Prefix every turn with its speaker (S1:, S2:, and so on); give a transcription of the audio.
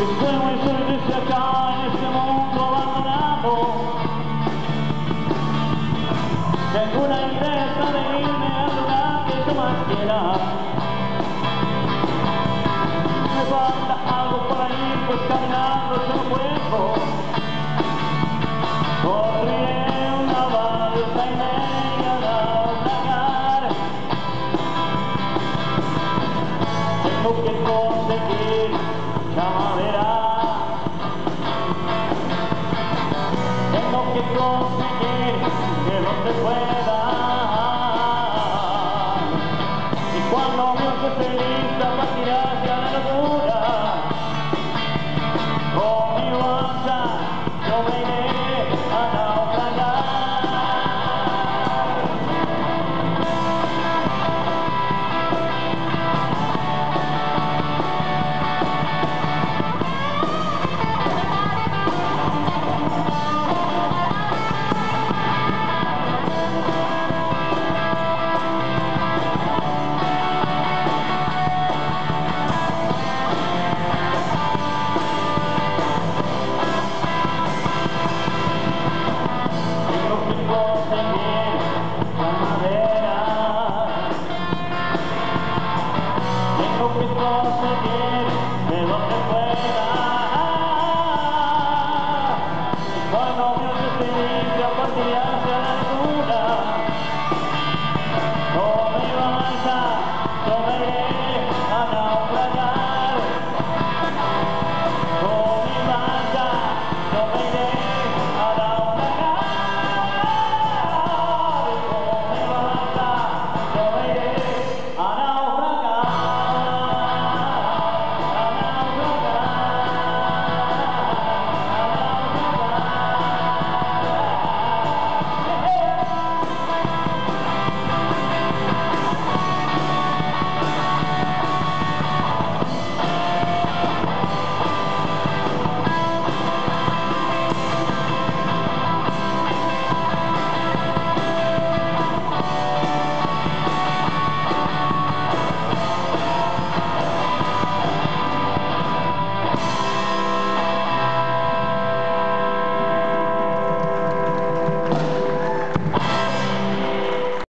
S1: Espero y servirse acá en este mundo abandonado. De irme que yo más quiera. Me falta algo por ahí, pues caminando una a madera. Tengo que conseguir que no se pueda. Y cuando me hace feliz